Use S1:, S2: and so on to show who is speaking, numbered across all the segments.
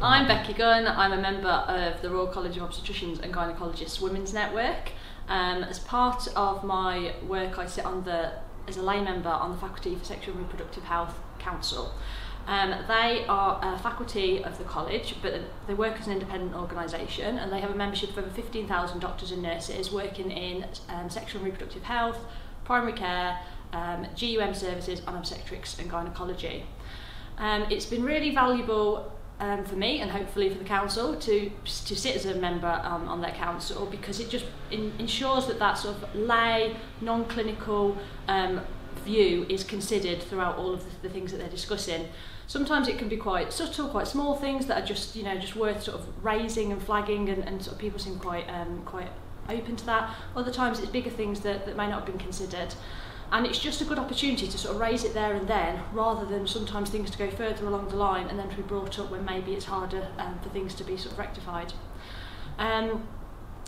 S1: I'm Becky Gunn. I'm a member of the Royal College of Obstetricians and Gynecologists Women's Network. Um, as part of my work, I sit on the as a lay member on the Faculty for Sexual and Reproductive Health Council. Um, they are a faculty of the college, but they work as an independent organisation and they have a membership of over 15,000 doctors and nurses working in um, sexual and reproductive health, primary care, um, GUM services and obstetrics and gynecology. Um, it's been really valuable um, for me and hopefully for the council to to sit as a member um, on their council because it just in, ensures that that sort of lay, non-clinical um, view is considered throughout all of the, the things that they're discussing. Sometimes it can be quite subtle, quite small things that are just you know just worth sort of raising and flagging, and, and sort of people seem quite um, quite open to that. Other times it's bigger things that, that may not have been considered. And it's just a good opportunity to sort of raise it there and then, rather than sometimes things to go further along the line and then to be brought up when maybe it's harder um, for things to be sort of rectified. Um,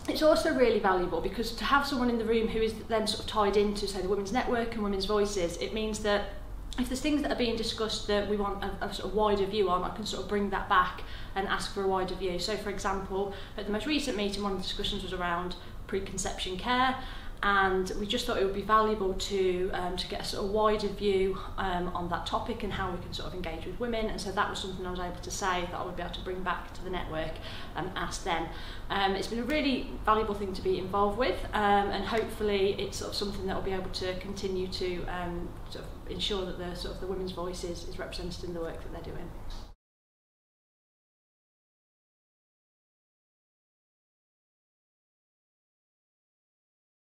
S1: it's also really valuable because to have someone in the room who is then sort of tied into, say, the Women's Network and Women's Voices, it means that if there's things that are being discussed that we want a, a sort of wider view on, I can sort of bring that back and ask for a wider view. So, for example, at the most recent meeting, one of the discussions was around preconception care and we just thought it would be valuable to um, to get a sort of wider view um, on that topic and how we can sort of engage with women and so that was something I was able to say that I would be able to bring back to the network and ask them. Um, it's been a really valuable thing to be involved with um, and hopefully it's sort of something that will be able to continue to um, sort of ensure that the sort of the women's voice is, is represented in the work that they're doing.